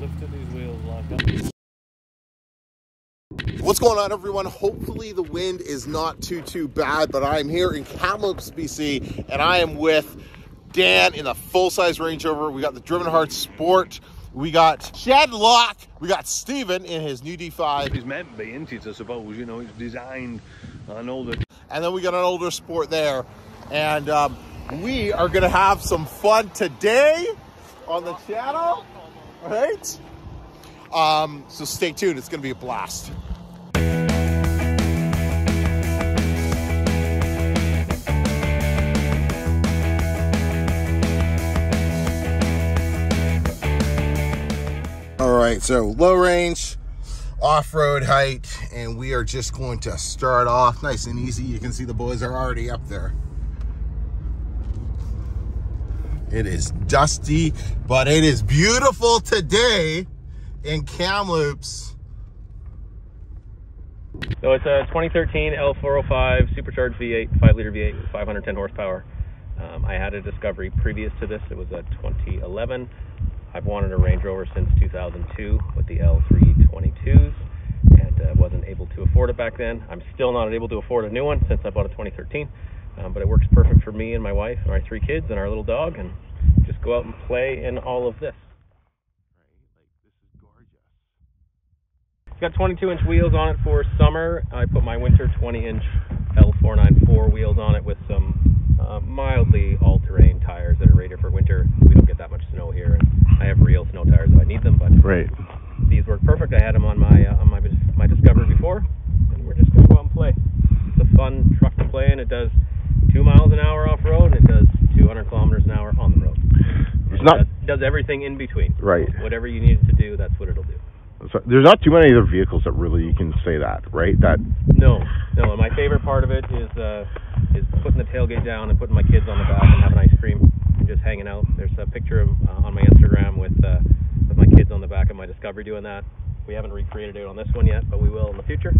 lifted these wheels like up. What's going on, everyone? Hopefully, the wind is not too too bad. But I'm here in Kamloops, BC, and I am with Dan in a full size Range Rover. We got the Driven Hard Sport. We got Shedlock. We got Steven in his new D5. It's meant to be, isn't it? I suppose you know it's designed. I older... And then we got an older Sport there. And um, we are going to have some fun today on the channel. Right? Um, so stay tuned. It's going to be a blast. All right, so low range, off-road height, and we are just going to start off nice and easy. You can see the boys are already up there. It is dusty, but it is beautiful today in Kamloops. So it's a 2013 L405 supercharged V8, 5 liter V8, 510 horsepower. Um, I had a Discovery previous to this. It was a 2011. I've wanted a Range Rover since 2002 with the L322s and uh, wasn't able to afford it back then. I'm still not able to afford a new one since I bought a 2013, um, but it works perfect for me and my wife and our three kids and our little dog and just go out and play in all of this. It's got 22 inch wheels on it for summer. I put my winter 20 inch L494 wheels on it with some uh, mildly all terrain tires that are rated for winter. We don't get that much snow here, and I have real snow tires if I need them. But Right. these work perfect. I had them on my uh, on my my Discovery before, and we're just gonna go out and play. It's a fun truck to play in. It does two miles an hour off road, and it does 200 kilometers an hour on the road. It's It not does, does everything in between. right. Whatever you need it to do, that's what it'll do. So there's not too many other vehicles that really you can say that, right? That No, no. And my favorite part of it is uh, is putting the tailgate down and putting my kids on the back and having ice cream and just hanging out. There's a picture of, uh, on my Instagram with uh, with my kids on the back of my Discovery doing that. We haven't recreated it on this one yet, but we will in the future.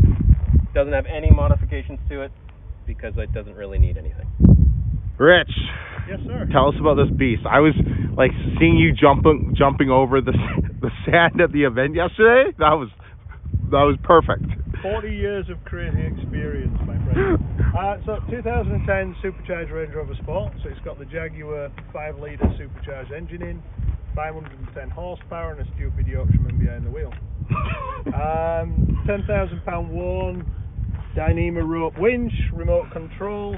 Doesn't have any modifications to it because it doesn't really need anything. Rich, Yes, sir. tell us about this beast. I was like seeing you jumping jumping over the the sand at the event yesterday. That was that was perfect. 40 years of crazy experience, my friend. Uh, so, 2010 Supercharged Range Rover Sport. So, it's got the Jaguar 5 litre supercharged engine in, 510 horsepower, and a stupid Yorkshireman behind the wheel. Um, 10,000 pound Warn, Dyneema rope winch, remote control,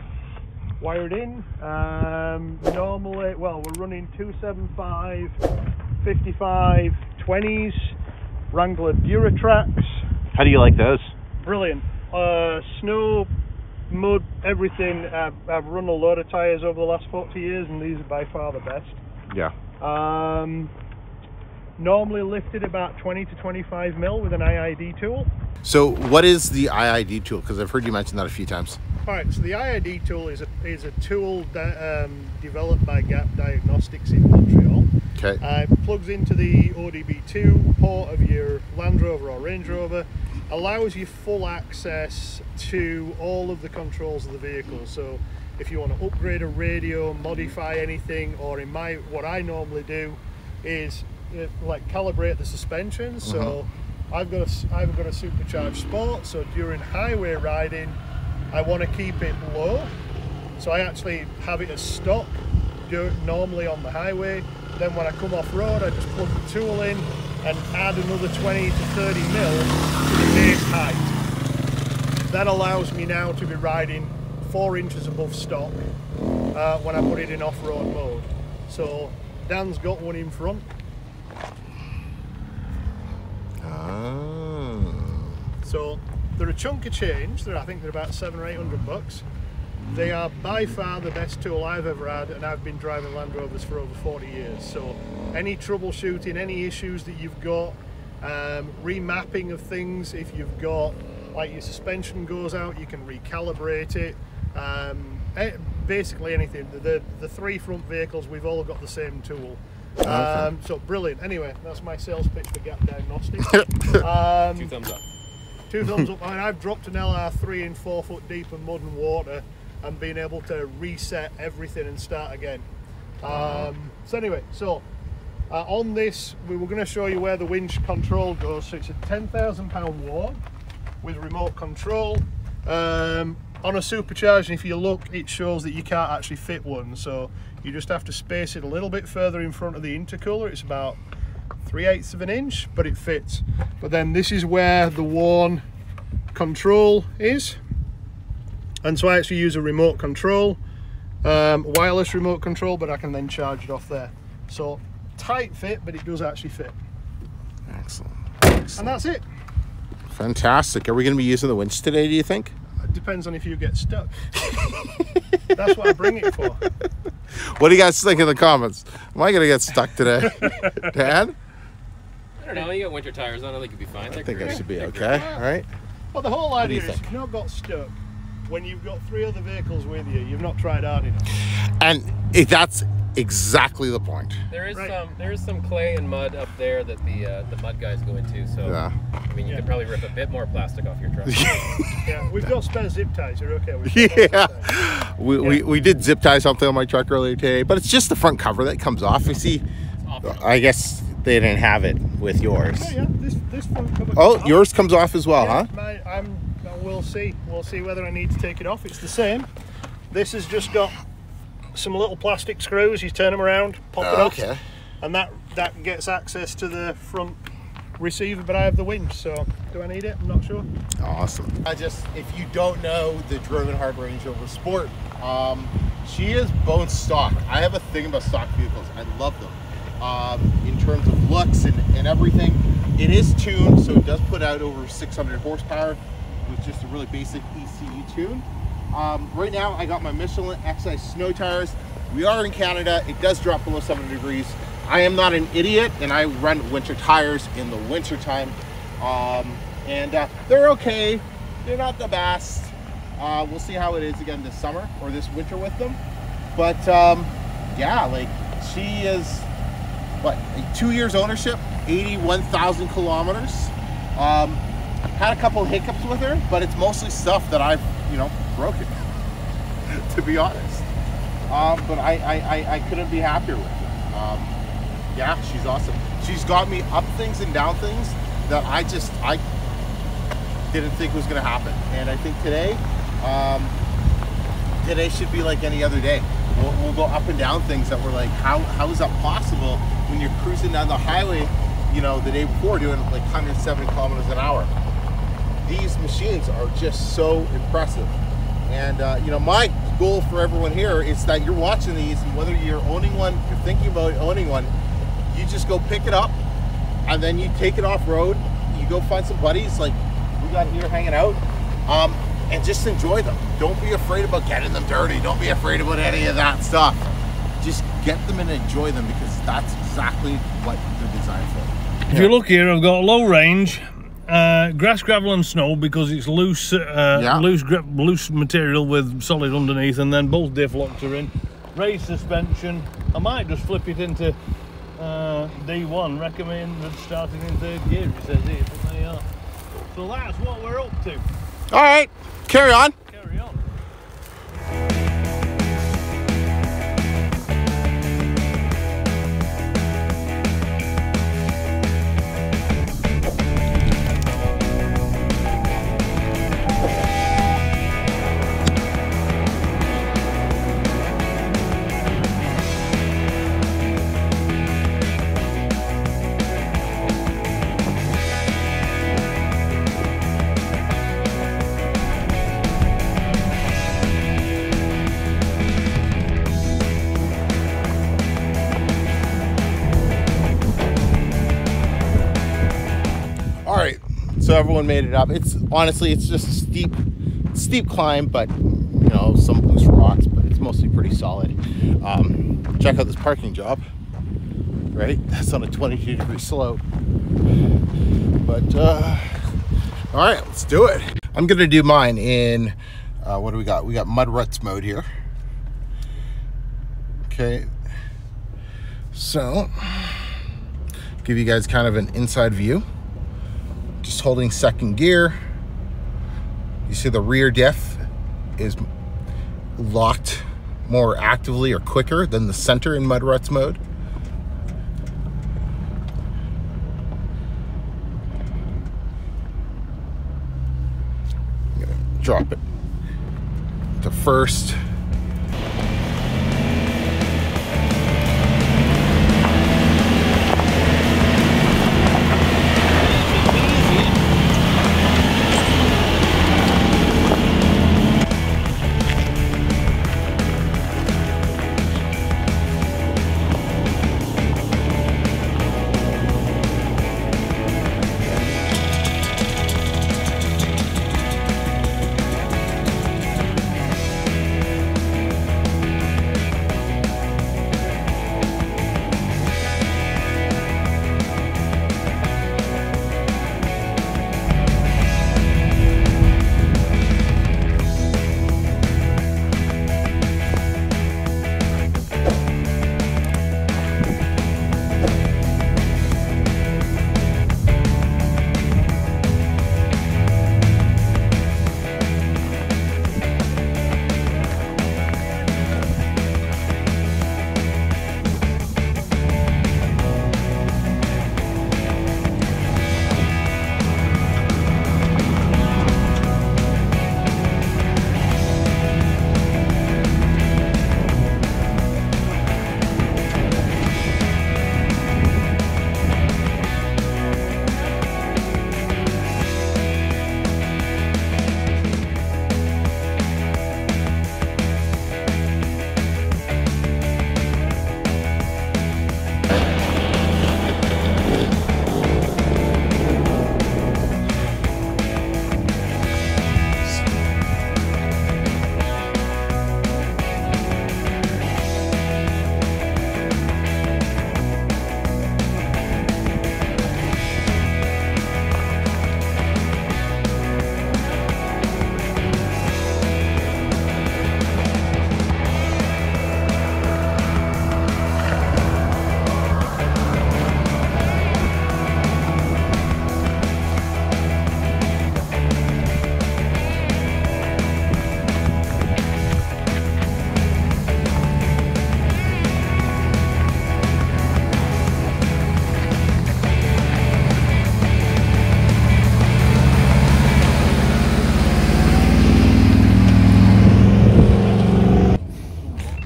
wired in. Um, normally, well, we're running 275, 55, 20s, Wrangler DuraTracs. How do you like those? Brilliant. Uh, snow, mud, everything. I've, I've run a lot of tyres over the last 40 years, and these are by far the best. Yeah. Um, normally lifted about 20 to 25 mil with an IID tool. So, what is the IID tool? Because I've heard you mention that a few times. All right, so the IID tool is a is a tool that, um, developed by Gap Diagnostics in Montreal. Okay. Uh, it plugs into the ODB2 port of your Land Rover or Range Rover, allows you full access to all of the controls of the vehicle. So if you want to upgrade a radio, modify anything, or in my what I normally do is uh, like calibrate the suspension. So I've got a I've got a supercharged sport. So during highway riding, I want to keep it low. So I actually have it as stock do normally on the highway. Then when I come off road, I just plug the tool in and add another 20 to 30 mil to the base height. That allows me now to be riding four inches above stock uh, when I put it in off-road mode. So Dan's got one in front. Ah. So they're a chunk of change. They're, I think they're about seven or eight hundred bucks. They are by far the best tool I've ever had, and I've been driving Land Rovers for over 40 years. So, any troubleshooting, any issues that you've got, um, remapping of things, if you've got like your suspension goes out, you can recalibrate it. Um, eh, basically anything. The, the the three front vehicles, we've all got the same tool. Um, so brilliant. Anyway, that's my sales pitch for Gap Diagnostics. um, Two thumbs up. two thumbs up. I mean, I've dropped an LR3 in four foot deep and mud and water and been able to reset everything and start again. Um, so anyway, so Uh, on this, we were going to show you where the winch control goes. So it's a 10,000 pound Warn with remote control. Um, on a supercharger, if you look, it shows that you can't actually fit one. So you just have to space it a little bit further in front of the intercooler. It's about 3 eighths of an inch, but it fits. But then this is where the Warn control is. And so I actually use a remote control, um, wireless remote control, but I can then charge it off there. So tight fit, but it does actually fit. Excellent. And that's it. Fantastic. Are we going to be using the winch today, do you think? It depends on if you get stuck. that's what I bring it for. What do you guys think in the comments? Am I going to get stuck today? Dad? I don't know. You got winter tires on. I think you'll be fine. I think I should be okay. All right. Well, the whole idea you is think? you've not got stuck when you've got three other vehicles with you. You've not tried hard enough. And if that's exactly the point. There is Right. some there is some clay and mud up there that the uh, the mud guys go into. So Yeah. I mean, you Yeah. could probably rip a bit more plastic off your truck. Yeah, we've got spare zip ties. You're okay. We've got lots Yeah. We, we, we did zip tie something on my truck earlier today, but it's just the front cover that comes off. You see, I guess they didn't have it with yours. Oh yeah, this this front cover. Oh, comes off. yours comes off as well, Yeah, huh? my- I'm. We'll see. We'll see whether I need to take it off. It's the same. This has just got some little plastic screws. You turn them around, pop it off, Okay. and that that gets access to the front receiver. But I have the winch, so do I need it? I'm not sure. Awesome. I just, if you don't know the Driven Hard Range Rover Sport, um, she is bone stock. I have a thing about stock vehicles. I love them. Um, in terms of looks and, and everything, it is tuned, so it does put out over 600 horsepower with just a really basic ECU tune. Um, right now, I got my Michelin X-Ice snow tires. We are in Canada. It does drop below 70 degrees. I am not an idiot, and I run winter tires in the winter time. Um, and uh, they're okay. They're not the best. Uh, we'll see how it is again this summer or this winter with them. But um, yeah, like she is what two years ownership, 81,000 kilometers. Um, had a couple hiccups with her, but it's mostly stuff that I've you know broken. to be honest, um, but I, I, I, I couldn't be happier with her. Um, yeah, she's awesome. She's got me up things and down things that I just I didn't think was going to happen, and I think today, um, today should be like any other day. We'll, we'll go up and down things that were like, how how is that possible when you're cruising down the highway, you know, the day before doing like 170 kilometers an hour? These machines are just so impressive. And uh, you know, my goal for everyone here is that you're watching these, and whether you're owning one, you're thinking about owning one, you just go pick it up, and then you take it off road. You go find some buddies like we got here hanging out, um, and just enjoy them. Don't be afraid about getting them dirty. Don't be afraid about any of that stuff. Just get them and enjoy them because that's exactly what they're designed for. If you look here, I've got low range, uh, grass, gravel, and snow because it's loose, uh, Yeah. loose, gra- loose material with solid underneath, and then both diff locks are in. Raised suspension. I might just flip it into uh, D1. Recommended starting in third gear. It says here, but they are. So that's what we're up to. All right, carry on. Carry on. Everyone made it up. It's honestly, it's just a steep, steep climb, but you know, some loose rocks, but it's mostly pretty solid. Um, check out this parking job. Right, that's on a 22 degree slope. But uh, all right, let's do it. I'm gonna do mine in uh, what do we got? We got mud ruts mode here. Okay, so give you guys kind of an inside view just holding second gear. You see the rear diff is locked more actively or quicker than the center in mud ruts mode. I'm gonna drop it to first.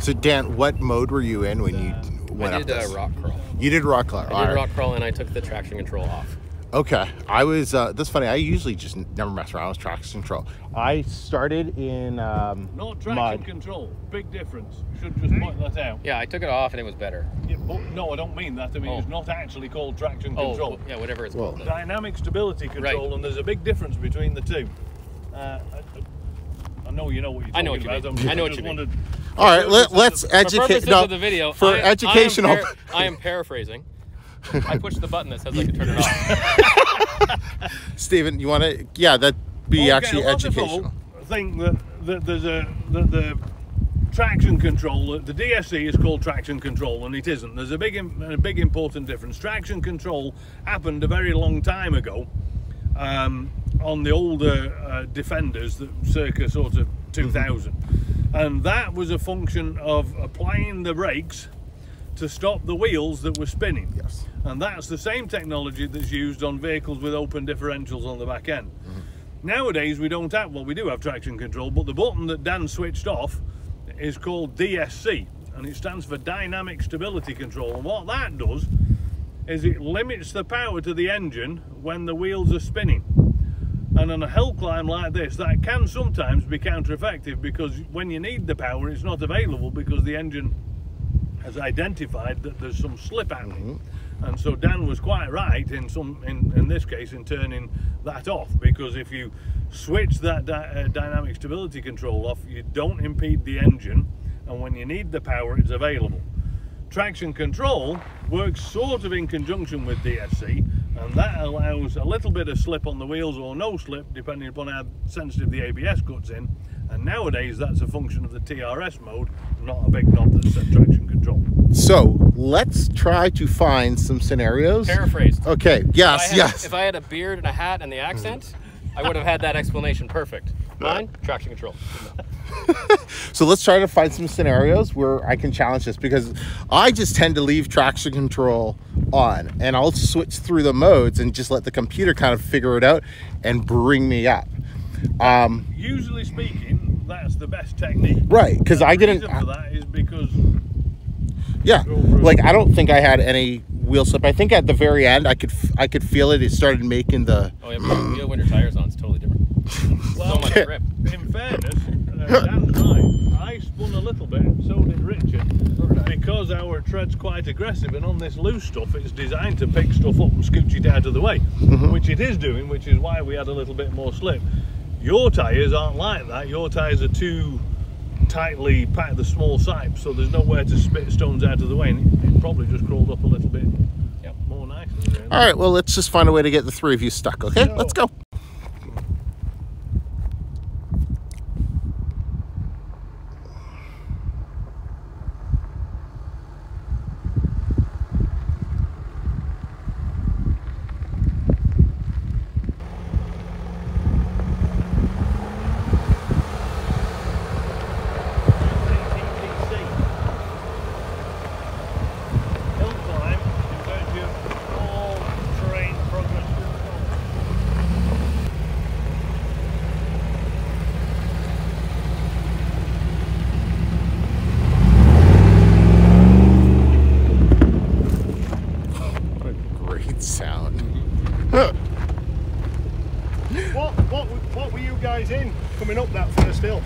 So Dan, what mode were you in when you went I up did uh, rock crawl. You did rock crawl. I did right. rock crawl and I took the traction control off. Okay, I was. Uh, that's funny. I usually just never mess around with traction control. I started in um, Not traction mud. control. Big difference. Should just point that out. Yeah, I took it off and it was better. Yeah, but no, I don't mean that. I mean Oh. it's not actually called traction Oh, control. well, yeah, whatever it's Well, called. then. Dynamic stability control, Right. and there's a big difference between the two. Uh, I, I know you know what you're talking I know what you about. mean. I'm- I know what just you mean. wondered- All right, let, let's educate. No, the video, for I, educational. I am, par- I am paraphrasing. I pushed the button that says I can turn it off. Steven, you want to? Yeah, that be Okay, actually a educational. people think that, that there's a that the traction control, the DSC is called traction control, and it isn't. There's a big, a big important difference. Traction control happened a very long time ago um, on the older uh, Defenders, that circa sort of 2000, and that was a function of applying the brakes to stop the wheels that were spinning. Yes. And that's the same technology that's used on vehicles with open differentials on the back end. Mm-hmm. Nowadays, we don't have, well, we do have traction control, but the button that Dan switched off is called DSC, and it stands for Dynamic Stability Control. And what that does is it limits the power to the engine when the wheels are spinning. And on a hill climb like this, that can sometimes be counter-effective because when you need the power, it's not available because the engine has identified that there's some slip happening. And so Dan was quite right in some in, in this case in turning that off because if you switch that dy- uh, dynamic stability control off, you don't impede the engine, and when you need the power, it's available. Traction control works sort of in conjunction with DSC, and that allows a little bit of slip on the wheels or no slip, depending upon how sensitive the ABS cuts in. And nowadays, that's a function of the TRS mode, not a big knob that says traction control. So let's try to find some scenarios. Paraphrased. Okay. If Yes. had- Yes. If I had a beard and a hat and the accent, I would have had that explanation perfect. Mine, traction control. So let's try to find some scenarios where I can challenge this because I just tend to leave traction control on and I'll switch through the modes and just let the computer kind of figure it out and bring me up. Um, Usually speaking, that's the best technique. right, because I didn't. reason for that is because Yeah, Go for it. like I don't think I had any wheel slip. I think at the very end, I could f- I could feel it. It started making the. Oh yeah, but you have winter tires on. It's totally different. well, so much grip. in fairness, uh, Dan's right. I spun a little bit, so did Richard, because our tread's quite aggressive, and on this loose stuff, it's designed to pick stuff up and scooch it out of the way, which it is doing, which is why we had a little bit more slip. Your tyres aren't like that. Your tyres are too tightly packed, the small sipes, so there's nowhere to spit stones out of the way, and it, it probably just crawled up a little bit Yep. more nicely. Really. All right, well, let's just find a way to get the three of you stuck. Okay, No. let's go. Hill climb converts you all terrain progress control. What a great sound. What, what, what were you guys in coming up that first hill?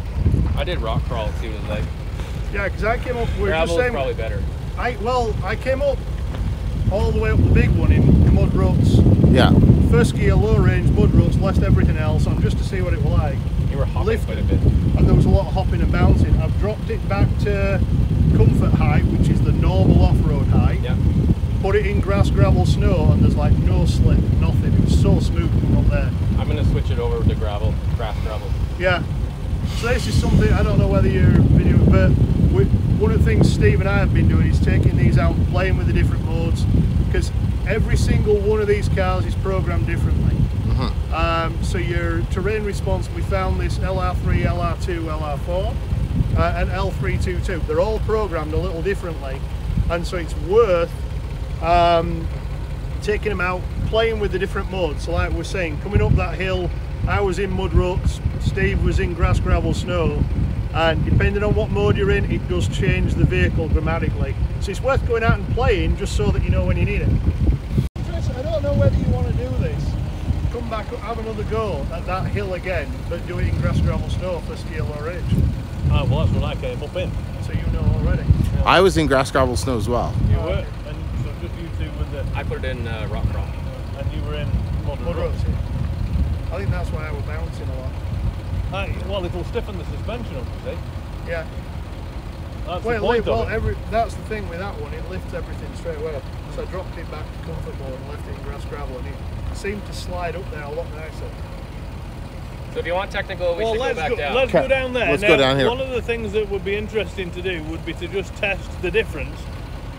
I did rock crawl to see what it like. Yeah, because I came up. We were just Gravel probably better. I well, I came up all the way up the big one in mud ruts. Yeah. First gear, low range, mud ruts, left everything else on just to see what it was like. You were hopping Lift quite a bit. And there was a lot of hopping and bouncing. I've dropped it back to comfort height, which is the normal off-road height. Yeah. Put it in grass, gravel, snow, and there's like no slip, nothing. It was so smooth coming up there. I'm gonna switch it over to gravel, grass gravel. Yeah. So this is something I don't know whether you're video, but we, one of the things Steve and I have been doing is taking these out playing with the different modes because every single one of these cars is programmed differently. Uh Um, so your terrain response, we found this LR3, LR2, LR4, uh, and L322. They're all programmed a little differently, and so it's worth um, taking them out, playing with the different modes. So, like we're saying, coming up that hill, I was in mud ruts, Steve was in grass, gravel, snow, and depending on what mode you're in, it does change the vehicle dramatically. So, it's worth going out and playing just so that you know when you need it. Chris, I don't know whether you want to do this. Come back, up, have another go at that hill again, but do it in grass, gravel, snow for scale or ridge. Ah, well, that's when I came up in. So you know already. I was in grass, gravel, snow as well. You were, and so just you two with the, I put it in uh, rock crawl. and you were in mud Mud ruts. ruts. I think that's why I was bouncing a lot. Aye, well, it'll stiffen the suspension up, you see. Yeah. That's Well, the point well, of it. every, that's the thing with that one. It lifts everything straight away. So I dropped it back to comfort mode and left it in grass gravel, and it seemed to slide up there a lot nicer. So if you want technical, we well, should go let's back go, down. let's Okay, go down there. let's now, go down here. One of the things that would be interesting to do would be to just test the difference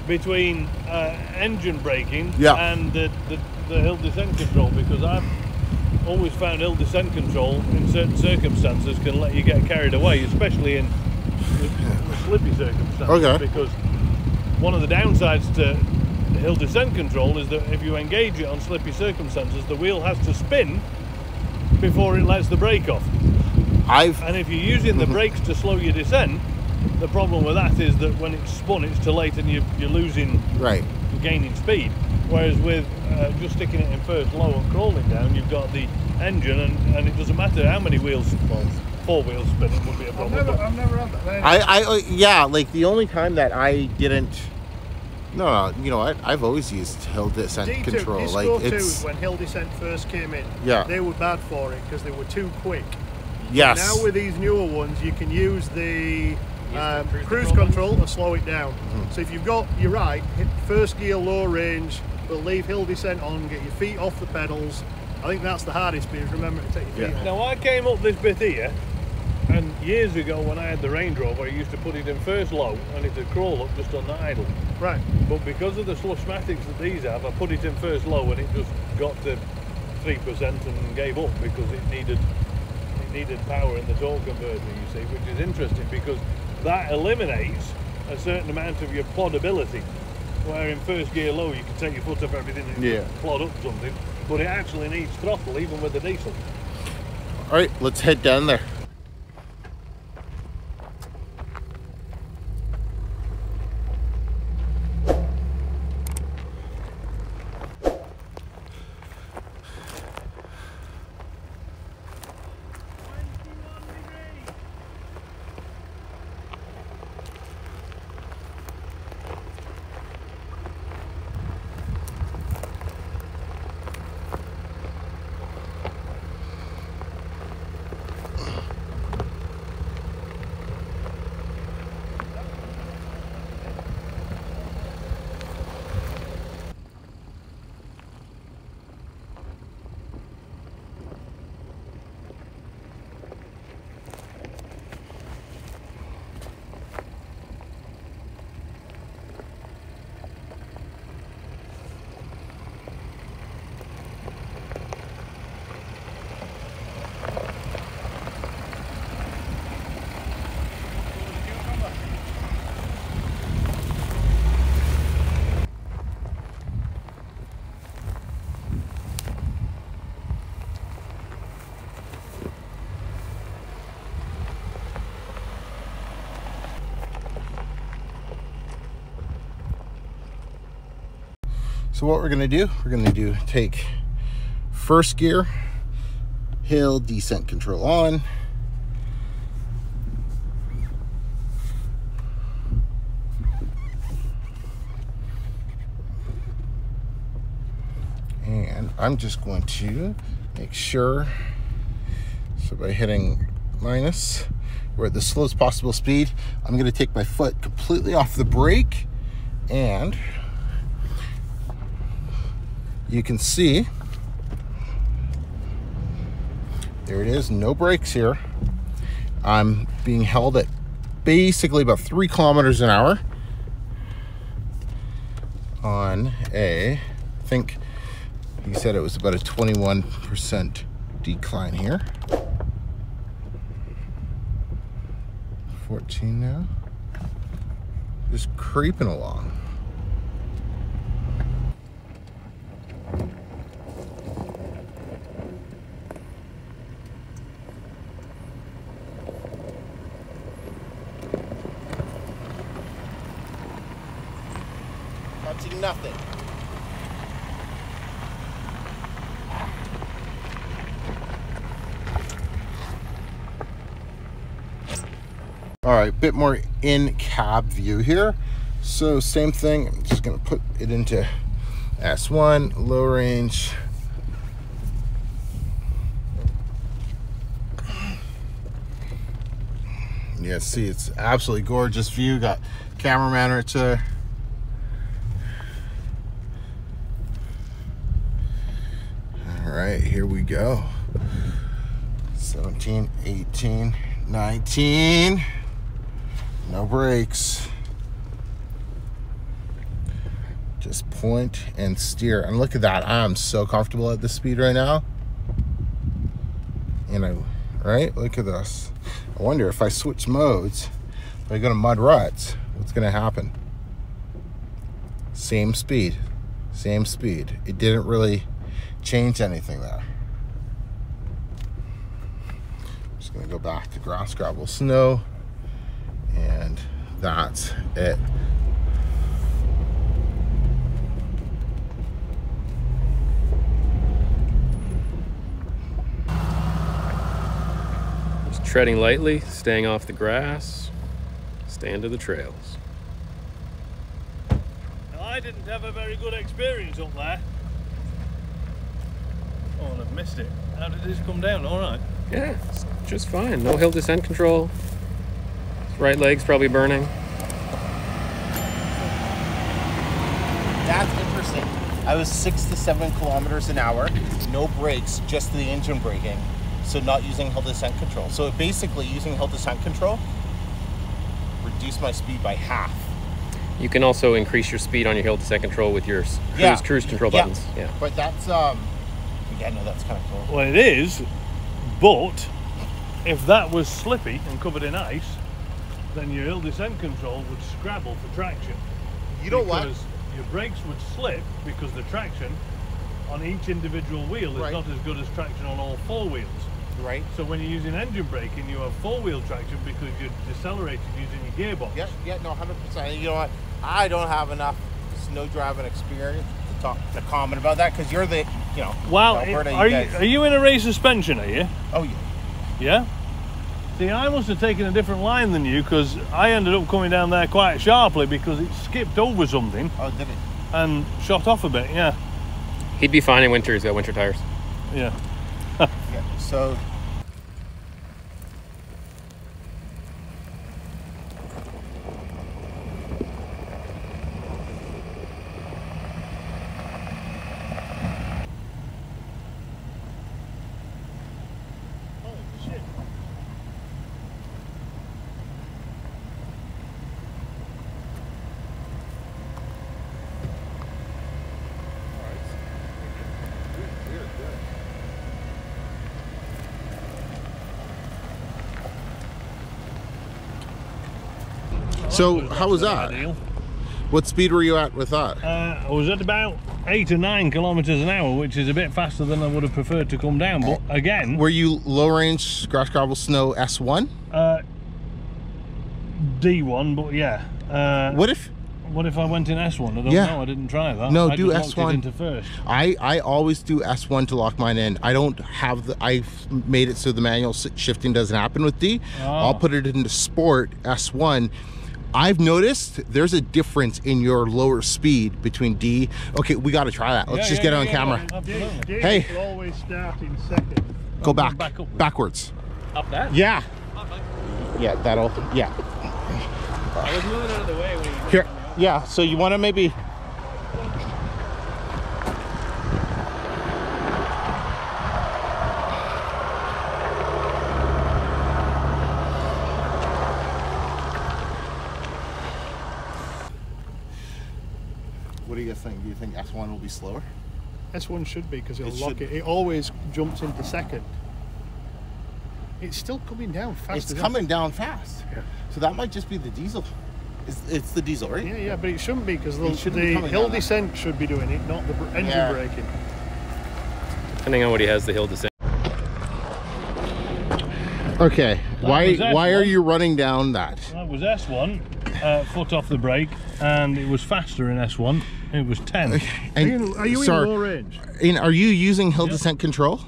between uh, engine braking Yeah. and the, the, the hill descent control because I've always found hill descent control in certain circumstances can let you get carried away, especially in slippy circumstances. Okay. Because one of the downsides to hill descent control is that if you engage it on slippy circumstances, the wheel has to spin before it lets the brake off. I've And if you're using the brakes to slow your descent, the problem with that is that when it's spun, it's too late and you're, you're losing, right. you're gaining speed. Whereas with uh, just sticking it in first low and crawling down, you've got the engine, and, and it doesn't matter how many wheels, well, four wheels spinning would be a I've problem. never, I've never had that. I, I, uh, yeah, like the only time that I didn't. No, no, you know what? I've always used hill descent D2, control. Disco Like 2s, it's when hill descent first came in, Yeah. they were bad for it because they were too quick. yes. Now with these newer ones, you can use the the um, cruise cruise control control to slow it down. So if you've got, you're right, hit first gear, low range, but leave hill descent on, get your feet off the pedals. I think that's the hardest bit. Remember to take your feet Yeah. off. Now I came up this bit here, and years ago when I had the Range Rover, I used to put it in first low, and it would crawl up just on the idle. Right. But because of the slushmatics that these have, I put it in first low, and it just got to three percent and gave up because it needed it needed power in the torque converter. You see, which is interesting because that eliminates a certain amount of your plodability. Where in first gear low, you can take your foot off everything and Yeah. plod up something, but it actually needs throttle even with the diesel. All right, let's head down there. So what we're gonna do, we're gonna do take first gear, hill descent control on. And I'm just going to make sure, so by hitting minus, we're at the slowest possible speed. I'm gonna take my foot completely off the brake and you can see there it is no brakes here. I'm being held at basically about three kilometers an hour on a i think he said it was about a 21 percent decline here. 14 now. Just creeping along nothing. All right, bit more in cab view here. So same thing, I'm just gonna put it into S1, low range. Yeah, see, it's absolutely gorgeous view. Got cameraman right there. All right, here we go. 17, 18, 19. No brakes. Just point and steer. And look at that. I'm so comfortable at this speed right now. You know, right? Look at this. I wonder if I switch modes, if I go to mud ruts, what's going to happen? Same speed. Same speed. It didn't really change anything there. Just gonna go back to grass, gravel, snow, and that's it. Just treading lightly, staying off the grass, staying to the trails. Now, I didn't have a very good experience up there. Oh, and I've missed it. How did this come down? All right. Yeah, it's just fine. No hill descent control. Right leg's probably burning. That's interesting. I was six to seven kilometers an hour, no brakes, just the engine braking. So not using hill descent control. So basically using hill descent control reduced my speed by half. You can also increase your speed on your hill descent control with your cruise, Yeah. cruise control Yeah. buttons. Yeah. But that's um yeah, no, that's kind of cool. Well, it is, but if that was slippy and covered in ice, then your hill descent control would scrabble for traction. You know what? because Your brakes would slip because the traction on each individual wheel is Right. not as good as traction on all four wheels. Right. So when you're using engine braking, you have four-wheel traction because you're decelerating using your gearbox. Yeah, yeah, no, hundred percent. You know what? I don't have enough snow driving experience talk to comment about that because you're the, you know, Well, Alberta, are you guys- are you in a race suspension? Are you? Oh yeah. Yeah. See, I must have taken a different line than you because I ended up coming down there quite sharply because it skipped over something Oh, did it? and shot off a bit. Yeah, He'd be fine in winter. He's got winter tires. yeah. Yeah. So. So how was that? Ideal. What speed were you at with that? Uh, I was at about eight or nine kilometers an hour, which is a bit faster than I would have preferred to come down. But again, Were you low range grass gravel snow S1? uh, D1. But yeah. Uh, What if What if I went in S1? I don't Yeah. know. I didn't try that. No, I do S1. It into first. I I always do S1 to lock mine in. I don't have the I've made it so the manual shifting doesn't happen with D. Ah. will put it into sport S1. I've noticed there's a difference in your lower speed between D. Okay, we got to try that. Let's Yeah, just yeah, get it on yeah, camera. yeah, absolutely. Hey. always start in second. Go back, back upwards. backwards. Up that? Yeah. Yeah, that'll. Yeah. I was moving out of the way when he. Here. Yeah. So you want to maybe. What do you guys think? Think S1 will be slower? S1 should be because it'll It lock should. it. It always jumps into second. It's still coming down fast. it's enough. coming down fast. Yeah. So that might just be the diesel. It's, it's the diesel, right? Yeah, yeah, but it shouldn't be because the, It be the hill descent should be doing it, not the br- engine Yeah. braking. Depending on what he has, the hill descent. Okay. Why why are you running down that? That was S1, uh, foot off the brake, and it was faster in S1. It was 10. Are you, are you sorry, in low range? in- are you using hill Yeah. descent control?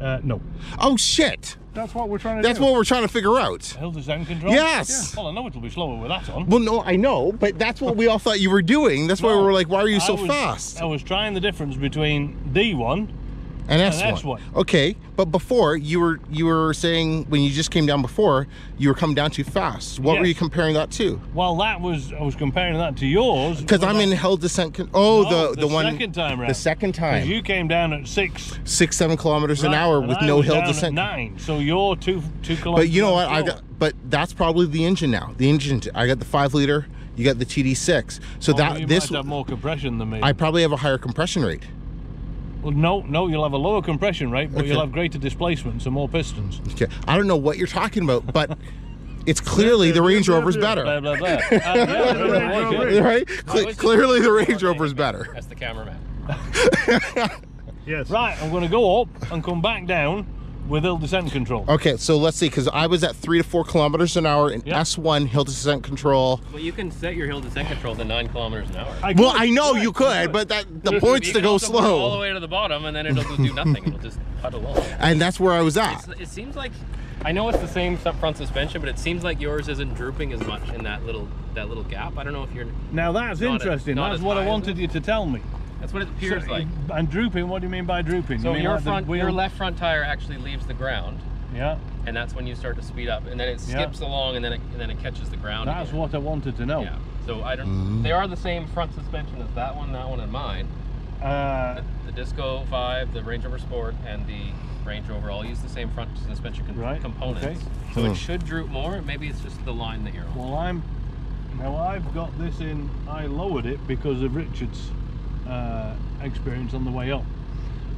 Uh, no. Oh shit! That's what we're trying to That's do. what we're trying to figure out. Hill descent control? Yes. Well, I know it'll be slower with that on. Well, no, I know, but that's what we all thought you were doing. That's why we No, were like, why are you I so was- fast? I was trying the difference between D1. And and S1. S1. Okay, but before you were you were saying when you just came down before you were coming down too fast. What were you comparing that to? Well, that was, I was comparing that to yours. Because I'm in hill descent. Oh, No, the one. the, one second time round. the second time, you came down at six. six seven kilometers an hour with I no hill down at descent. nine. So you're two two kilometers. But you know what? I got, but that's probably the engine now. The engine. I got the five liter. You got the TD6. So Oh, that you this might have more compression than me. I probably have a higher compression rate. Well, no, no, you'll have a lower compression rate, but Okay. you'll have greater displacement, so more pistons. Okay. I don't know what you're talking about, but it's clearly the Range Rover's Blah better. blah blah. Uh, yeah, like. Right? Cle- clearly the Range Rover's better. That's the cameraman. Yes. Right, I'm going to go up and come back down with hill descent control. Okay, so let's see, because I was at three to four kilometers an hour in Yeah. S1 hill descent control. Well, you can set your hill descent control to nine kilometers an hour. I Well, I know right, you I could, but that the You point's to go slow. put all the way to the bottom, and then it'll do nothing. It'll just puddle along. and that's where I was It's, at. it seems like I know it's the same front suspension, but it seems like yours isn't drooping as much in that little that little gap. I don't know if you're. Now that's interesting. not that's what I wanted it. you to tell me. That's what it appears So, like. And drooping, what do you mean by drooping? So you your like front, wheel- your left front tire actually leaves the ground, Yeah, and that's when you start to speed up, and then it Yeah. skips along, and then it, and then it catches the ground. that's again. what I wanted to know. Yeah. So I don't. Mm-hmm. They are the same front suspension as that one, that one, and mine. Uh, The, the Disco 5, the Range Rover Sport, and the Range Rover all use the same front suspension con- Right, components. okay. So Hmm. it should droop more. Maybe it's just the line that you're on. well, I'm now I've got this in. I lowered it because of Richard's uh, experience on the way up,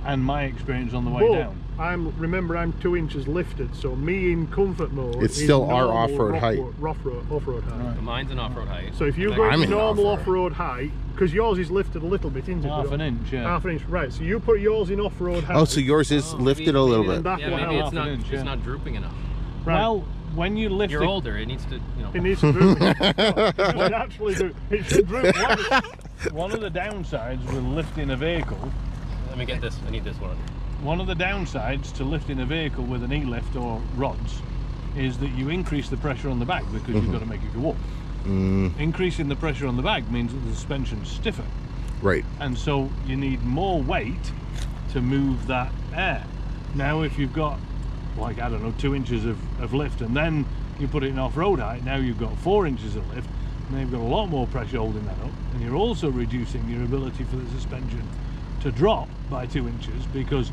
and my experience on the way But down. I'm remember I'm two inches lifted, so me in comfort mode. It's is still our off-road height. off-road- Off-road, off-road height. Mine's an off-road height. So if you And go I- I'm in in normal off-road. off-road height, because yours is lifted a little bit, isn't it? Half an inch, yeah. Half an inch, right? So you put yours in off-road height. Oh, so yours is Oh, lifted maybe- a little maybe bit. that yeah, maybe it's not. inch, It's not drooping enough. Right. Well, when you lift You're it, older. It needs to, you know. It needs to droop. it should actually do. It should droop. One- one of the downsides with lifting a vehicle, Let me get this. I need this one. one of the downsides to lifting a vehicle with an e-lift or rods is that you increase the pressure on the back because you've mm-hmm. got to make it go up. Increasing the pressure on the back means that the suspension's stiffer. Right. and so you need more weight to move that air. Now, if you've got like I don't know two inches of, of lift, and then you put it in off-road height, now you've got four inches of lift, and then you've got a lot more pressure holding that up, and you're also reducing your ability for the suspension to drop by two inches because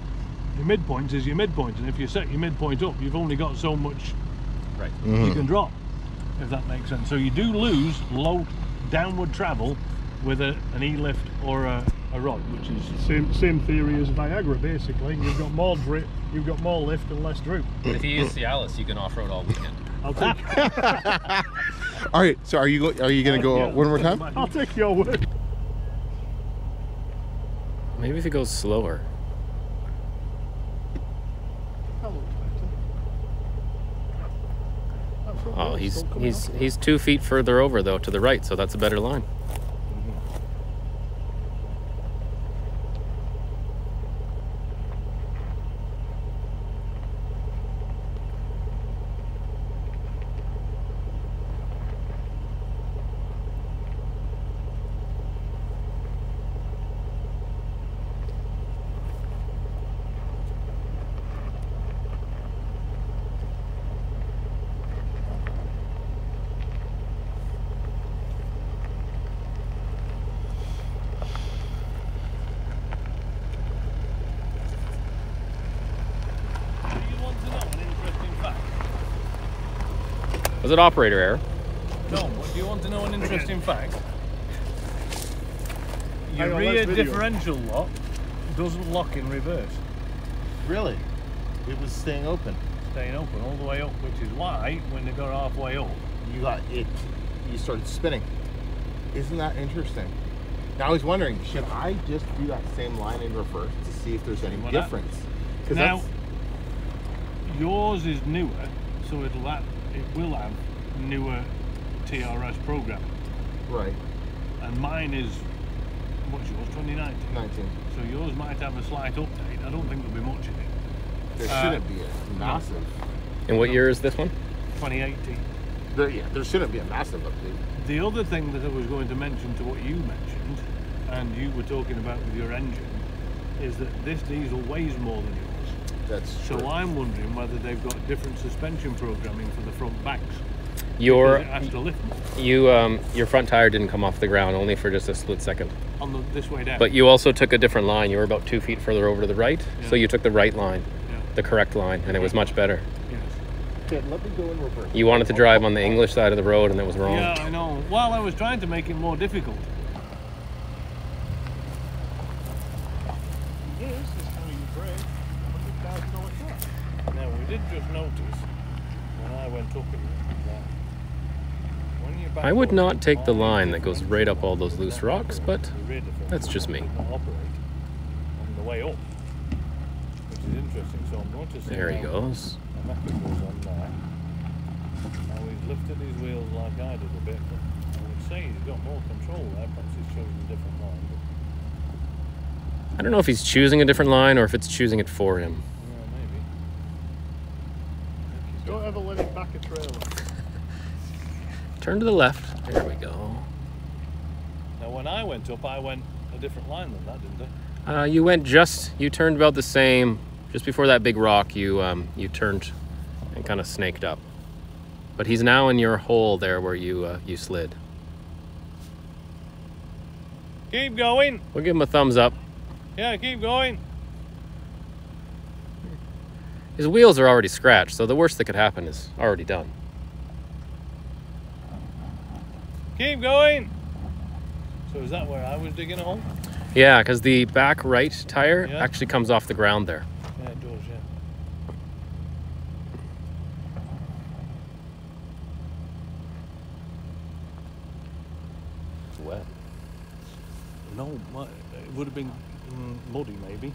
your midpoint is your midpoint, and if you set your midpoint up, you've only got so much Right. you mm-hmm. can drop, if that makes sense. So you do lose low downward travel with a, an e-lift or a, a rod, which is Same same theory as Viagra, basically. You've got more drip, you've got more lift and less droop. But if you use Cialis, you can off-road all weekend. I'll take. All right. So are you are you gonna go Yeah. one more time? I'll take your word. Maybe if it goes slower. That looks better. That's what Oh, he's he's he's two feet further over though to the right, so that's a better line. Do you want to know an interesting fact? Was it operator error? No, what do you want to know an interesting fact? Your rear differential lock doesn't lock in reverse, Really? It was staying open. staying open all the way up, which is why when they got halfway up, You got it. You started spinning. Isn't that interesting? Now I was wondering, should I just do that same line in reverse to see if there's any Well, that- difference? 'Cause Now- that's- yours is newer, so it'll have, it will have newer TRS programming, right, and mine is what's yours 2019. 19. So yours might have a slight update. I don't think there'll be much in it. There Uh, shouldn't be a massive. And what year is this one? 2018. There, yeah, there shouldn't be a massive update. The other thing that I was going to mention to what you mentioned, and you were talking about with your engine, is that this diesel weighs more than yours. That's So true. I'm wondering whether they've got different suspension programming for the front backs. Your Because it has to lift more you um your front tire didn't come off the ground only for just a split second. on the this way down. But you also took a different line. You were about two feet further over to the right, so you took the right line, yeah, the correct line, and it was much better. yes. Okay, let me go in reverse. You wanted to drive on the English side of the road, and that was wrong. Yeah, I know. Well, I was trying to make it more difficult. This is how you brake a hundred thousand dollar car. Now we did just notice when I went up in it that when you back I would not take the line that goes right up all those loose rocks, but that's just me. There he goes. Now he's lifted his wheels like I did a bit, but I would say he's got more control there. Perhaps he's chosen a different line. I don't know if he's choosing a different line or if it's choosing it for him. yeah, maybe. Don't ever let him back a trailer. Turn to the left. There we go. Now when I went up, I went a different line than that, didn't I? Uh, you went just. You turned about the same. Just before that big rock, you um, you turned and kind of snaked up. But he's now in your hole there where you uh, you slid. Keep going. We'll give him a thumbs up. Yeah, keep going. His wheels are already scratched, so the worst that could happen is already done. Keep going. So is that where I was digging a hole? Yeah, because the back right tire yeah. actually comes off the ground there. Yeah, it does, yeah. It's wet. No, it would have been mm, muddy maybe.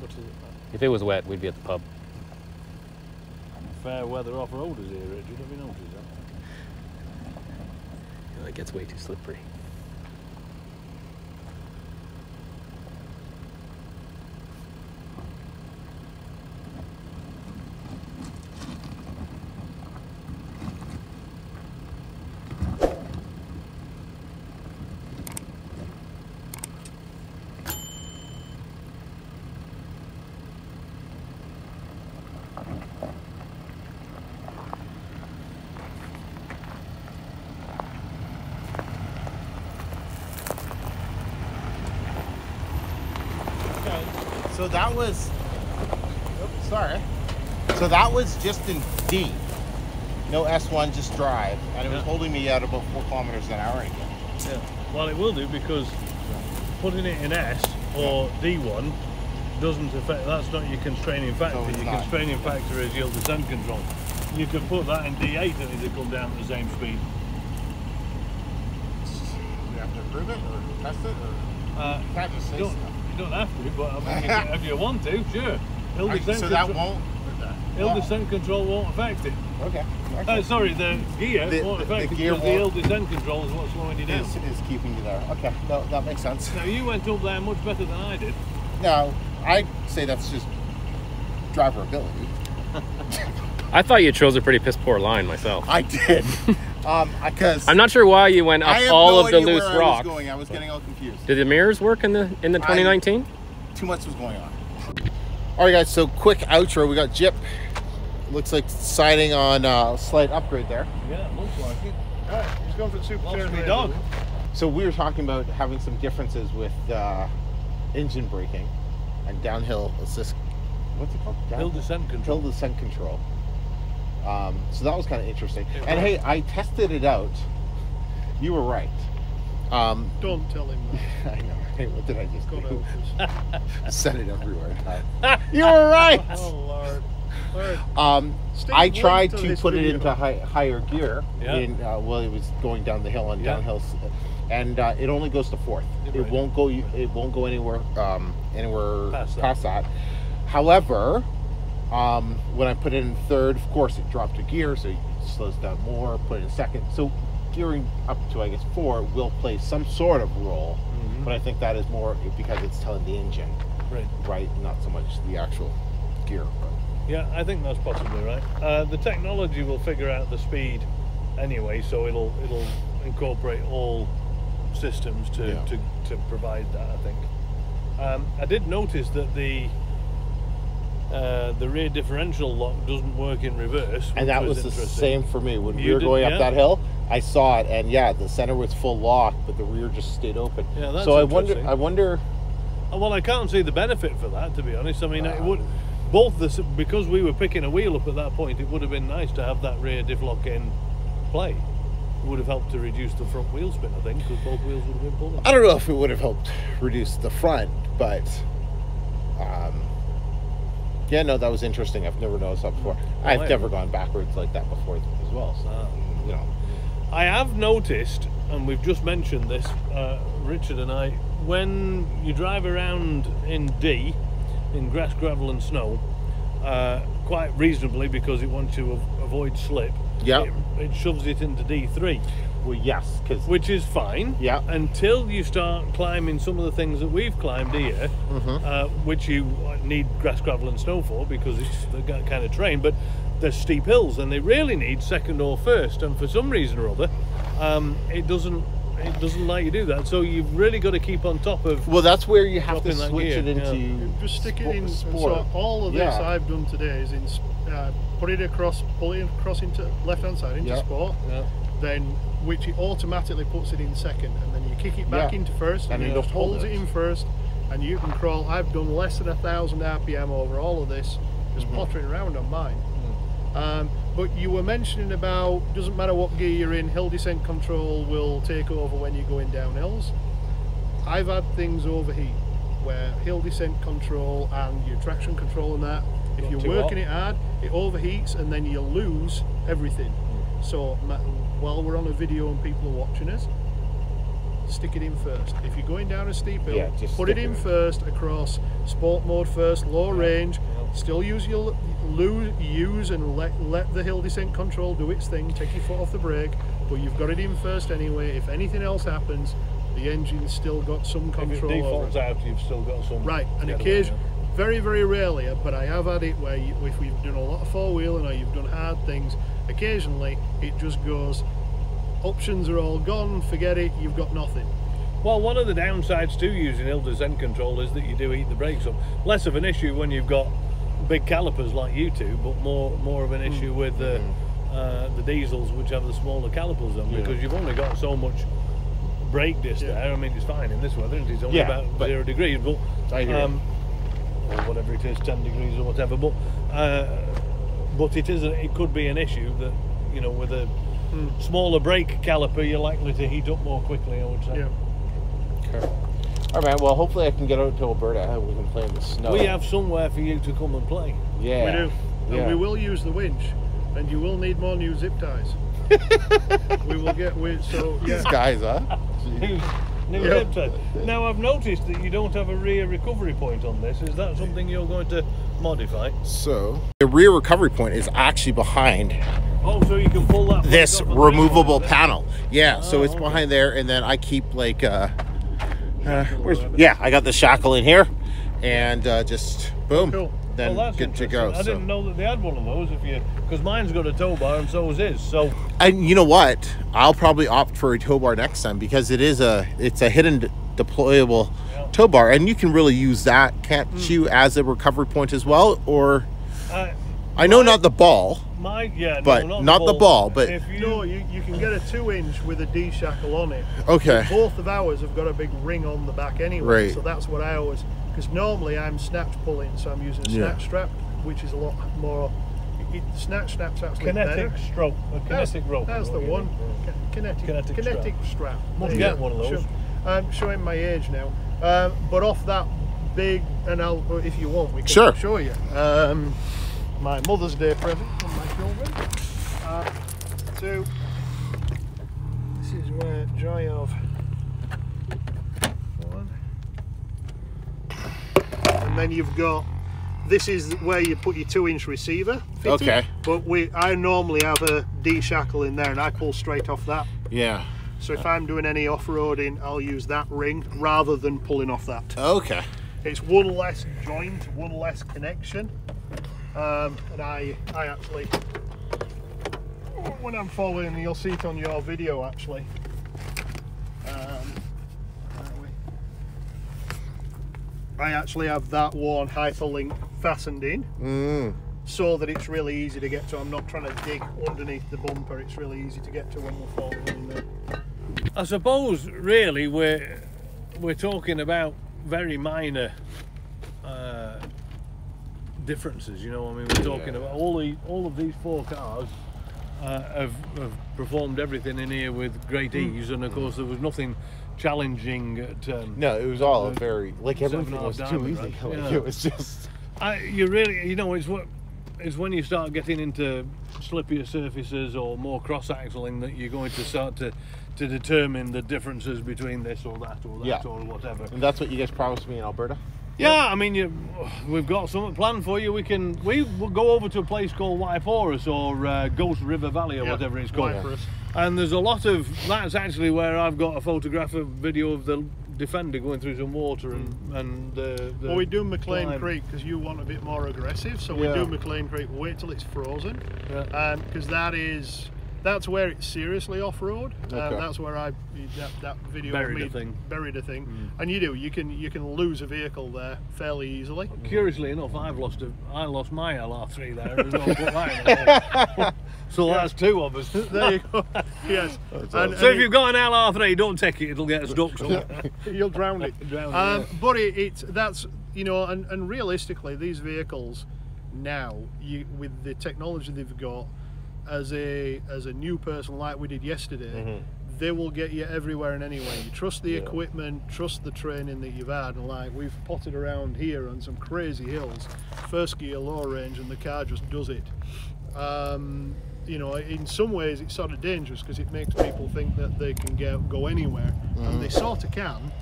What is it? If it was wet, we'd be at the pub. Fair weather off roaders here, Richard. Have you noticed that? It gets way too slippery. So that was. Oops, sorry. So that was just in D. No S1, just drive, and it was Yeah. holding me at about four kilometers an hour again. Yeah. Well, it will do because putting it in S or D1 doesn't affect. That's not your constraining factor. your not. constraining factor is your descent control. You could put that in D8 and it'll come down at the same speed. Do we have to approve it or test it? Or? Uh, You can't just say you, don't, stuff. you don't have to, but I mean, if, you, if you want to, sure. Hill Alright, descent, so that won't. hill well, descent control won't affect it. Okay. Uh, sorry, the gear The- won't affect the it gear because the hill descent control is what's slowing you down. Is, is keeping you there. Okay, no, that makes sense. Now you went up there much better than I did. Now, I'd say that's just driver ability. I thought you chose a pretty piss poor line myself. I did. um, because I'm not sure why you went up all no of the loose where I rock. was going. I was getting all confused. Did the mirrors work in the in the I- 2019? Too much was going on. All right, guys. So quick outro. We got Jip. Looks like siding on a slight upgrade there. Yeah, it looks like it. Alright, he's going for the super Lost turn dog. So we were talking about having some differences with uh, engine braking and downhill assist. What's it called? Hill Down- descent hill descent control. Um, so that was kind of interesting. And hey, I tested it out. You were right. Um, Don't tell him that. I know. Hey, what did I just God do? Said it everywhere. you were right. Oh Lord. Lord. Um, I tried to put it into high, higher gear Yeah. in uh, well, it was going down the hill on Yeah. downhill, and uh, it only goes to fourth. It won't go. It won't go anywhere. Um, anywhere Past past that. that. However, um, when I put it in third, of course, it dropped a gear, so it slows down more. Put it in second, so gearing up to I guess four will play some sort of role, Mhm. but I think that is more because it's telling the engine, Right. right, not so much the actual gear. But. Yeah, I think that's possibly right. Uh, the technology will figure out the speed anyway, so it'll it'll incorporate all systems to, Yeah. to, to provide that. I think. Um, I did notice that the uh, the rear differential lock doesn't work in reverse, And that was the interesting. same for me. When we were did- going up that hill, I saw it, and yeah, the center was full lock, but the rear just stayed open. Yeah, that's so I wonder. I wonder. Uh, Well, I can't see the benefit for that, to be honest. I mean, it would both the because we were picking a wheel up at that point. It would have been nice to have that rear diff lock in play. It would have helped to reduce the front wheel spin, I think, because both wheels would have been pulling. I don't know if it would have helped reduce the front, but um, yeah, no, that was interesting. I've never noticed that before. I've yeah. never gone backwards like that before as well. So Ah. you know, I have noticed, and we've just mentioned this, uh, Richard and I, when you drive around in D, in grass, gravel, and snow, uh, quite reasonably because it wants to avoid slip. Yeah. It, it shoves it into D3. Well, yes, because which is fine. Yeah. Until you start climbing some of the things that we've climbed here, Mm-hmm. uh, which you need grass, gravel, and snow for because it's the ga- kind of terrain. But there's steep hills, and they really need second or first. And for some reason or other, um, it doesn't. It doesn't let you do that. So you've really got to keep on top of. well, that's where you have to Dropping switch gear, it into yeah. Just stick it in. sport. So all of this Yeah. I've done today is in uh, put it across, pull it across into left hand side into Yeah. sport, Yeah. then which it automatically puts it in second, and then you kick it back Yeah. into first, And and, it hold holds it. in first, and you can crawl. I've done less than a thousand RPM over all of this, just Mm-hmm. pottering around on mine. Um, but you were mentioning about doesn't matter what gear you're in, hill descent control will take over when you're going down hills. I've had things overheat where hill descent control and your traction control and that, if you're working hot. it hard, it overheats and then you lose everything. Hmm. So while we're on a video and people are watching us, stick it in first. If you're going down a steep hill, Yeah, put it in it first across sport mode first, low range. Still use your lose, use and let let the hill descent control do its thing. Take your foot off the brake, but you've got it in first anyway. If anything else happens, the engine's still got some control. If it defaults out, you've still got some. Right, and getaway, occasion, very, very rarely, but I have had it where you, if we've done a lot of four wheeling or you've done hard things, occasionally it just goes, options are all gone, forget it, you've got nothing. Well, one of the downsides to using hill descent control is that you do eat the brakes up. Less of an issue when you've got big calipers like you two, but more more of an Hmm. issue with the uh, the diesels, which have the smaller calipers on, because you've only got so much brake disc Yeah. there. I mean, it's fine in this weather, it's only Yeah, about zero degrees, but I um, or whatever it is, ten degrees or whatever. But uh, but it is a, it could be an issue that you know with a Hmm. smaller brake caliper, you're likely to heat up more quickly. I would say. Yeah. Okay. All right, man. Well, hopefully I can get out to Alberta and we can play in the snow. We have somewhere for you to come and play. Yeah. We do. And Yeah. we will use the winch, and you will need more new zip ties. we will get, we, so yeah. These guys, huh? New, new zip. Now I've noticed that you don't have a rear recovery point on this. Is that something you're going to modify? So the rear recovery point is actually behind Oh, so you can pull that. this back off of the removable panel. Yeah, so Oh, it's okay. behind there, and then I keep like, uh, uh where's, yeah, I got the shackle in here, and uh, just boom, Cool. Then well, that's good to interesting. go. I so. didn't know that they had one of those. If you, because mine's got a tow bar and so is his. So And you know what? I'll probably opt for a tow bar next time because it is a it's a hidden de- deployable Yeah. tow bar, and you can really use that, can't you, as a recovery point as well? Or uh, I know Mine- not the ball. my yeah, But no, not the ball, but- if you, No, you, you can get a two inch with a D shackle on it. Okay. Both of ours have got a big ring on the back anyway, Right. so that's what I always. Because normally I'm snatch pulling, so I'm using a Yeah. snatch strap, which is a lot more. It, snatch strap's actually kinetic better. stroke, a That's, kinetic rope. that's the one. need. Kinetic, Kinetic kinetic, strap. Must There you get go. one of those. Show- I'm showing my age now, um, but off that big, and I'll if you want, we can Sure. show you. Um, my Mother's Day present from my children. Uh, so this is where joy of one, and then you've got. This is where you put your two-inch receiver. fitted, Okay. But we, I normally have a D shackle in there, and I pull straight off that. Yeah. So if I'm doing any off-roading, I'll use that ring rather than pulling off that. Okay. It's one less joint, one less connection, um, and I, I actually, when I'm following, you'll see it on your video actually. Um, where are we? I actually have that one hyperlink fastened in Mm. so that it's really easy to get to. I'm not trying to dig underneath the bumper. It's really easy to get to when we're following. The, I suppose really we're we're talking about very minor uh, differences. You know, I mean, we're talking Yeah. about all the all of these four cars uh, have, have performed everything in here with great Hmm. ease, and of course there was nothing challenging at. Um, No, it was all The very like everything was too easy. right? Like Yeah. it was just. I, you really, you know, it's what it's when you start getting into slippier surfaces or more cross axling that you're going to start to to determine the differences between this or that or that Yeah. or whatever. And that's what you guys promised me in Alberta. Yeah, I mean, you, we've got something planned for you. We can we will go over to a place called Waiparous or uh, Ghost River Valley or Yeah, whatever it's called. Waiparous. And there's a lot of that's actually where I've got a photograph of video of the defender going through some water and hmm. and the. the Well, we do McLean climb. Creek because you want a bit more aggressive. So Yeah. we do McLean Creek. Wait till it's frozen, Yeah. Um, because that is that's where it's seriously off road. Okay. Um, that's where I that, that video of Buried a thing. Buried a thing, and you do you can you can lose a vehicle there fairly easily. Curiously enough, I've lost a, I lost my LR3 there as well. put mine there. so that's two of us. There you go. yes. And, So and if it- you've got an LR3, don't take it; it'll get stuck somewhere. you'll drown it. Drown um, yeah. But it, it's that's you know, and, and realistically, these vehicles now, you with the technology they've got, as a as a new person like we did yesterday, Mm-hmm. they will get you everywhere and anywhere. You trust the equipment, trust the training that you've had, and like we've potted around here on some crazy hills, first gear, low range, and the car just does it. Um, you know, in some ways it's sort of dangerous because it makes people think that they can get, go anywhere, and they sort of can.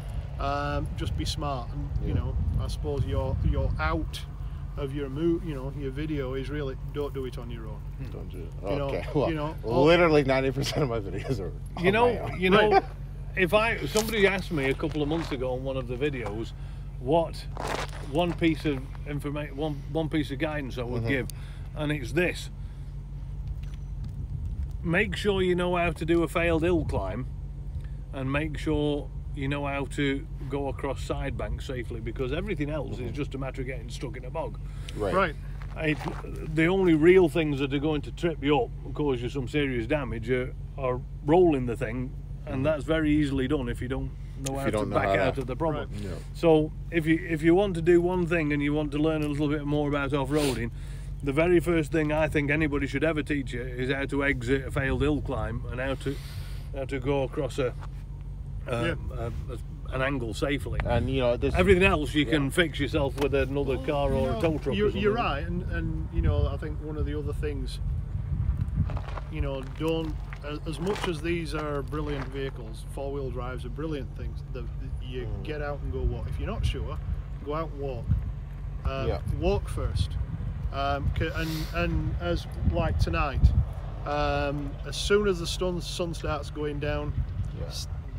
Um, just be smart, and you know, I suppose you're you're out of your move, you know, your video is really don't do it on your own. Don't do it. You know- Okay. well, you know, literally ninety percent of my videos are. You on know, my own. you know, if I somebody asked me a couple of months ago on one of the videos, what one piece of information, one one piece of guidance I would Mm-hmm. give, and it's this: make sure you know how to do a failed hill climb, and make sure you know how to go across side banks safely, because everything else Mm-hmm. is just a matter of getting stuck in a bog. right. Right. It, the only real things that are going to trip you up and cause you some serious damage are, are rolling the thing, and that's very easily done if you don't know how to know back how to- out of the problem. Right. Yeah. So if you if you want to do one thing and you want to learn a little bit more about off-roading, the very first thing I think anybody should ever teach you is how to exit a failed hill climb and how to how to go across a, um, a- a- an angle safely. And you know, this. Everything else you can fix yourself with another car You or know, a tow truck. You're, something. you're right, and, and you know, I think one of the other things, you know, don't as, as much as these are brilliant vehicles, four wheel drives are brilliant things. The, the- you Mm. get out and go walk. If you're not sure, go out and walk. Um, Yeah. Walk first, um, and and as like tonight, um, as soon as the sun sun starts going down, Yeah.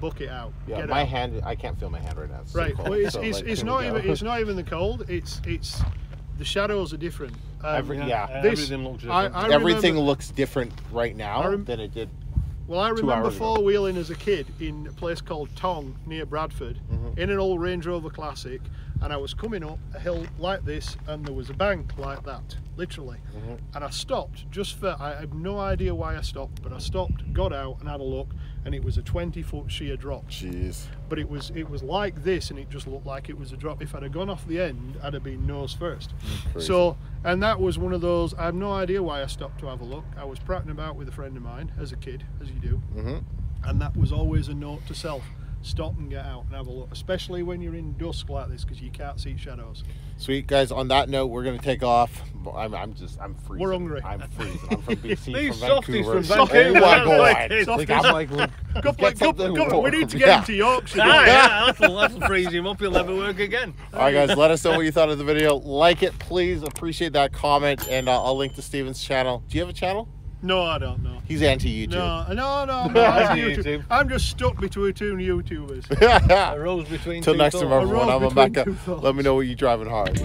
S- book it out. yeah, Get my out. hand. I can't feel my hand right now. It's so Right. cold, Well, it's, so, it's, like, it's not even it's not even the cold. It's it's the shadows are different. Um, Every- yeah. This- everything looks different. I Everything remember, looks different right now rem- than it did. well, I remember four wheeling as a kid in a place called Tong near Bradford Mm-hmm. in an old Range Rover Classic, and I was coming up a hill like this, and there was a bank like that, literally, Mm-hmm. and I stopped just for I have no idea why I stopped, but I stopped, got out, and had a look, and it was a 20 foot sheer drop. Jeez. but it was it was like this and it just looked like it was a drop if i'd have gone off the end i'd have been nose first so and that was one of those i have no idea why i stopped to have a look i was prattling about with a friend of mine as a kid as you do Mhm. and that was always a note to self stop and get out and have a look especially when you're in dusk like this because you can't see shadows Sweet guys. On that note, we're gonna take off. I'm, I'm just, I'm freezing. We're hungry. I'm freezing. I'm from BC, These from softies Vancouver. from Oh Vancouver, my that's like god! Like, I'm like, let's Go- get go- something go- we need to get Yeah. into yorkshire Ah, yeah, that'll, that'll freeze him up. He'll never work again. All right, guys. Let us know what you thought of the video. Like it, please. Appreciate that comment, and uh, I'll link to Steven's channel. Do you have a channel? No i don't know He's anti YouTube. no no no, no I'm, YouTube. YouTube. I'm just stuck between two youtubers A rose between Till two next time, thorns. everyone. I'm between Emeka. two. Let me know what you're driving hard.